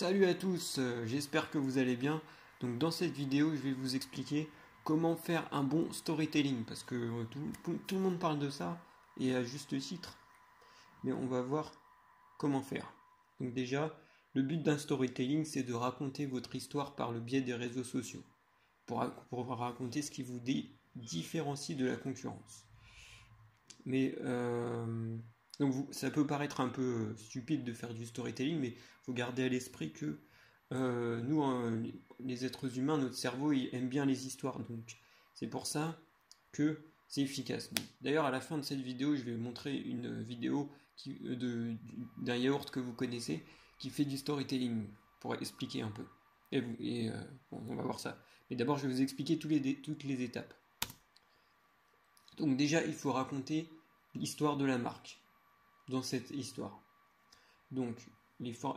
Salut à tous, euh, j'espère que vous allez bien. Donc dans cette vidéo, je vais vous expliquer comment faire un bon storytelling parce que euh, tout, le monde parle de ça et à juste titre. Mais on va voir comment faire. Donc déjà, le but d'un storytelling, c'est de raconter votre histoire par le biais des réseaux sociaux pour, pour raconter ce qui vous différencie de la concurrence. Mais euh, donc ça peut paraître un peu euh, stupide de faire du storytelling, mais il faut garder à l'esprit que euh, nous, hein, les êtres humains, notre cerveau, il aime bien les histoires. Donc c'est pour ça que c'est efficace. D'ailleurs, à la fin de cette vidéo, je vais vous montrer une vidéo euh, d'un yaourt que vous connaissez qui fait du storytelling pour expliquer un peu. Et, vous, on va voir ça. Mais d'abord, je vais vous expliquer toutes les étapes. Donc déjà, il faut raconter l'histoire de la marque dans cette histoire. Donc,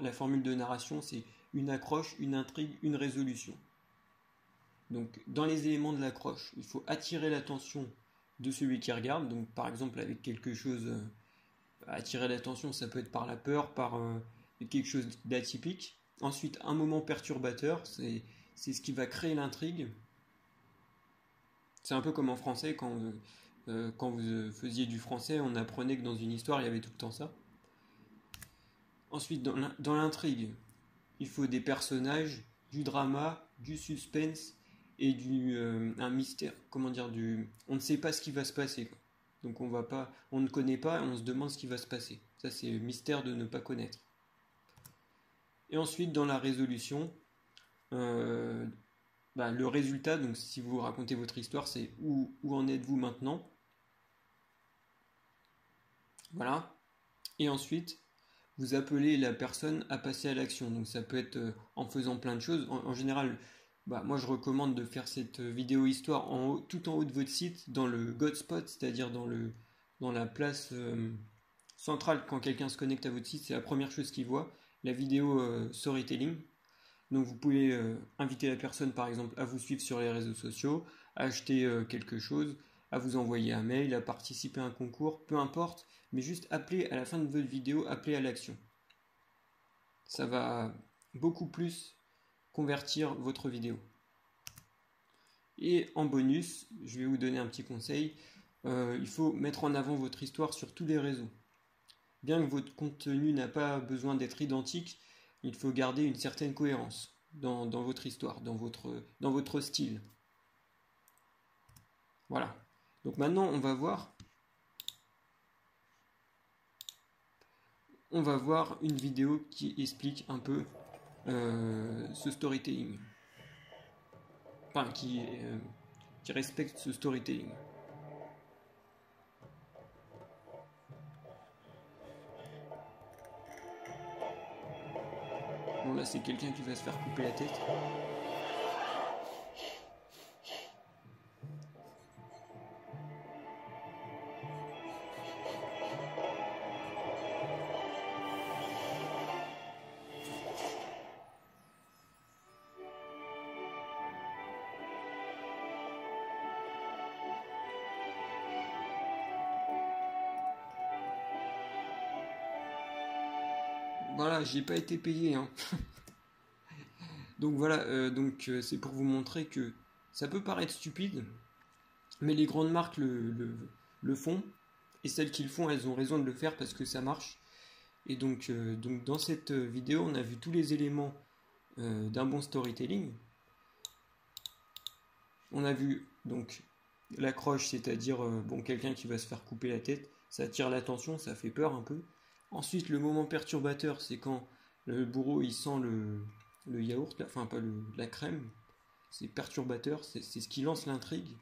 la formule de narration, c'est une accroche, une intrigue, une résolution. Donc, dans les éléments de l'accroche, il faut attirer l'attention de celui qui regarde. Donc, par exemple, avec quelque chose, euh, attirer l'attention, ça peut être par la peur, par euh, quelque chose d'atypique. Ensuite, un moment perturbateur, c'est ce qui va créer l'intrigue. C'est un peu comme en français quand euh, quand vous euh, faisiez du français, on apprenait que dans une histoire, il y avait tout le temps ça. Ensuite, dans l'intrigue, il faut des personnages, du drama, du suspense et du euh, un mystère. Comment dire du On ne sait pas ce qui va se passer. Donc on va pas, on ne connaît pas, on se demande ce qui va se passer. Ça c'est le mystère de ne pas connaître. Et ensuite, dans la résolution, bah, le résultat, donc si vous racontez votre histoire, c'est où en êtes-vous maintenant? Voilà. Et ensuite, vous appelez la personne à passer à l'action. Donc ça peut être euh, en faisant plein de choses. En, général, bah, moi je recommande de faire cette euh, vidéo histoire tout en haut de votre site, dans le Godspot, c'est-à-dire dans la place euh, centrale quand quelqu'un se connecte à votre site. C'est la première chose qu'il voit, la vidéo storytelling. Donc vous pouvez inviter la personne par exemple à vous suivre sur les réseaux sociaux, à acheter quelque chose, à vous envoyer un mail, à participer à un concours, peu importe, mais juste appelez à la fin de votre vidéo, appelez à l'action. Ça va beaucoup plus convertir votre vidéo. Et en bonus, je vais vous donner un petit conseil. Euh, il faut mettre en avant votre histoire sur tous les réseaux. Bien que votre contenu n'a pas besoin d'être identique, il faut garder une certaine cohérence dans, votre histoire, dans votre, dans votre style. Voilà. Donc maintenant, on va voir. On va voir une vidéo qui explique un peu euh, ce storytelling. Enfin, qui, euh, qui respecte ce storytelling. Bon là c'est quelqu'un qui va se faire couper la tête. Voilà, j'ai pas été payé. Hein. donc voilà, euh, donc euh, c'est pour vous montrer que ça peut paraître stupide, mais les grandes marques le, font, et celles qui le font, elles ont raison de le faire parce que ça marche. Et donc, euh, donc dans cette vidéo, on a vu tous les éléments d'un bon storytelling. On a vu donc l'accroche, c'est-à-dire bon quelqu'un qui va se faire couper la tête, ça attire l'attention, ça fait peur un peu. Ensuite, le moment perturbateur, c'est quand le bourreau il sent le, yaourt, enfin pas la crème, c'est perturbateur, c'est ce qui lance l'intrigue.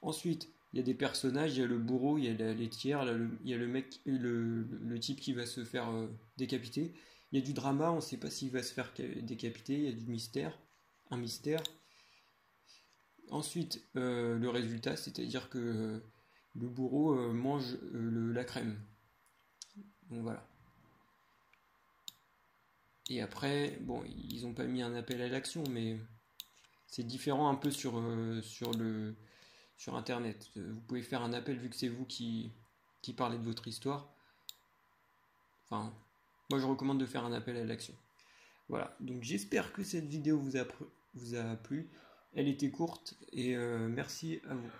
Ensuite, il y a des personnages, il y a le bourreau, il y a la laitière, il y a le mec, le, le, type qui va se faire euh, décapiter. Il y a du drama, on ne sait pas s'il va se faire décapiter, il y a du mystère, un mystère. Ensuite, euh, le résultat, c'est-à-dire que euh, le bourreau mange la crème. Donc voilà. Et après, bon, ils n'ont pas mis un appel à l'action, mais c'est différent un peu sur, euh, Internet. Vous pouvez faire un appel vu que c'est vous qui, parlez de votre histoire. Enfin, moi je recommande de faire un appel à l'action. Voilà, donc j'espère que cette vidéo vous a, vous a plu. Elle était courte et merci à vous.